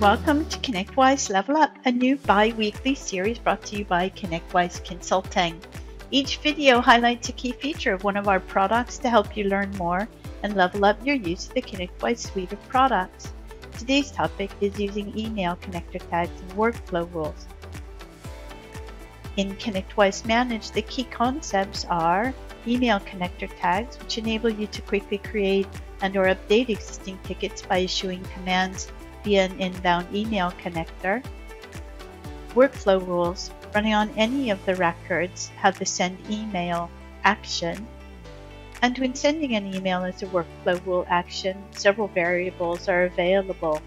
Welcome to ConnectWise Level Up, a new bi weekly series brought to you by ConnectWise Consulting. Each video highlights a key feature of one of our products to help you learn more and level up your use of the ConnectWise suite of products. Today's topic is using email connector tags and workflow rules. In ConnectWise Manage, the key concepts are email connector tags, which enable you to quickly create and or update existing tickets by issuing commands via an inbound email connector. Workflow rules running on any of the records have the send email action. And when sending an email as a workflow rule action, several variables are available.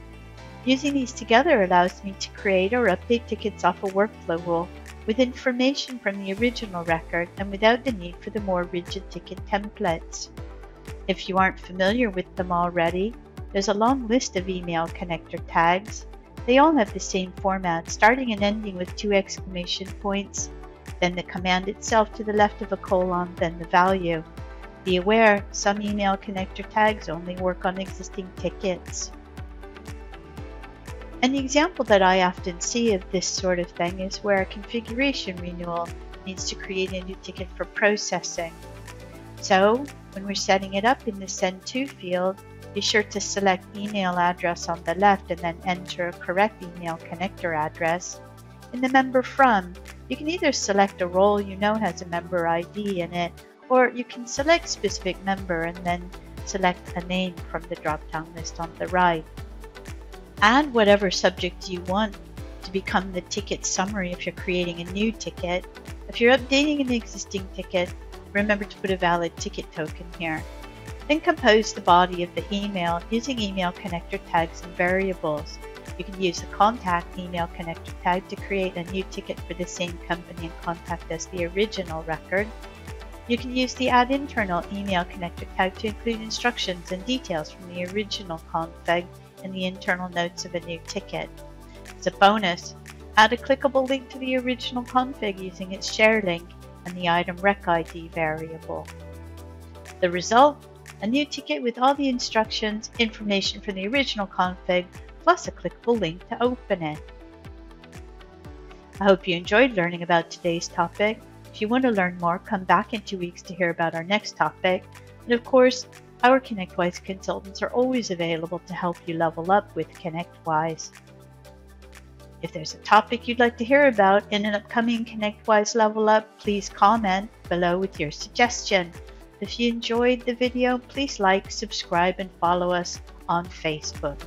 Using these together allows me to create or update tickets off a workflow rule with information from the original record and without the need for the more rigid ticket templates. If you aren't familiar with them already, there's a long list of email connector tags. They all have the same format, starting and ending with two exclamation points, then the command itself to the left of a colon, then the value. Be aware, some email connector tags only work on existing tickets. An example that I often see of this sort of thing is where a configuration renewal needs to create a new ticket for processing. So, when we're setting it up in the Send To field, be sure to select email address on the left and then enter correct email connector address. In the Member From, you can either select a role you know has a member ID in it, or you can select specific member and then select a name from the drop-down list on the right add whatever subject you want to become the ticket summary if you're creating a new ticket. If you're updating an existing ticket, remember to put a valid ticket token here. Then compose the body of the email using email connector tags and variables. You can use the contact email connector tag to create a new ticket for the same company and contact as the original record. You can use the add internal email connector tag to include instructions and details from the original config in the internal notes of a new ticket. As a bonus, add a clickable link to the original config using its share link and the item rec ID variable. The result? A new ticket with all the instructions, information from the original config, plus a clickable link to open it. I hope you enjoyed learning about today's topic. If you want to learn more, come back in two weeks to hear about our next topic. And of course, our ConnectWise consultants are always available to help you level up with ConnectWise. If there's a topic you'd like to hear about in an upcoming ConnectWise Level Up, please comment below with your suggestion. If you enjoyed the video, please like, subscribe, and follow us on Facebook.